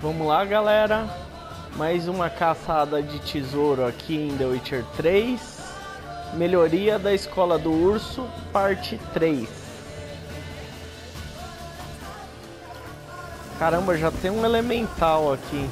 Vamos lá, galera. Mais uma caçada de tesouro aqui em The Witcher 3. Melhoria da Escola do Urso, parte 3. Caramba, já tem um elemental aqui.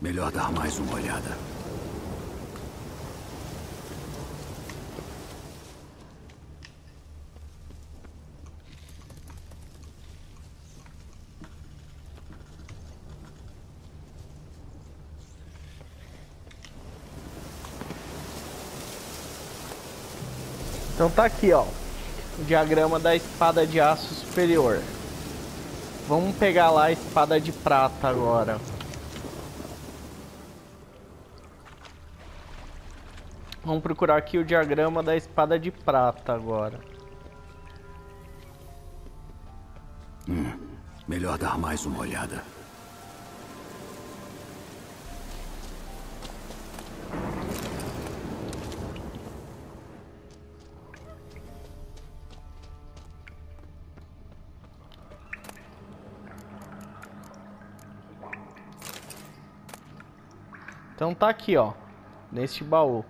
Melhor dar mais uma olhada. Então tá aqui, ó, o diagrama da espada de aço superior. Vamos pegar lá a espada de prata agora. Vamos procurar aqui o diagrama da espada de prata agora. Hum, melhor dar mais uma olhada. Então tá aqui, ó, neste baú,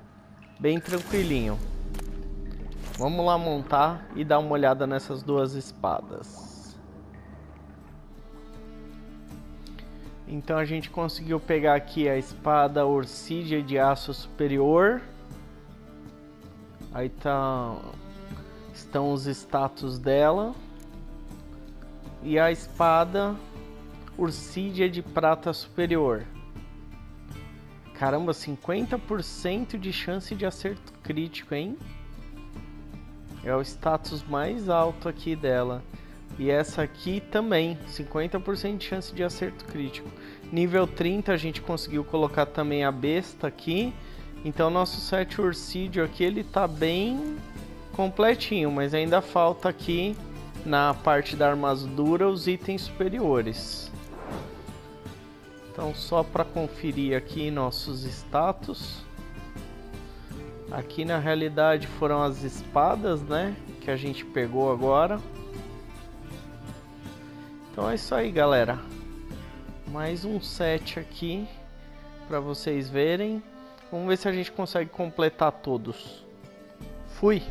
bem tranquilinho. Vamos lá montar e dar uma olhada nessas duas espadas. Então a gente conseguiu pegar aqui a espada Orcídea de aço superior. Aí tá estão os status dela. E a espada Urcídea de prata superior. Caramba, 50% de chance de acerto crítico, hein? É o status mais alto aqui dela. E essa aqui também, 50% de chance de acerto crítico. Nível 30 a gente conseguiu colocar também a besta aqui. Então nosso set ursídio aqui ele tá bem completinho, mas ainda falta aqui na parte da armadura os itens superiores. Então só para conferir aqui nossos status. Aqui na realidade foram as espadas, né, que a gente pegou agora. Então é isso aí, galera. Mais um set aqui para vocês verem. Vamos ver se a gente consegue completar todos. Fui.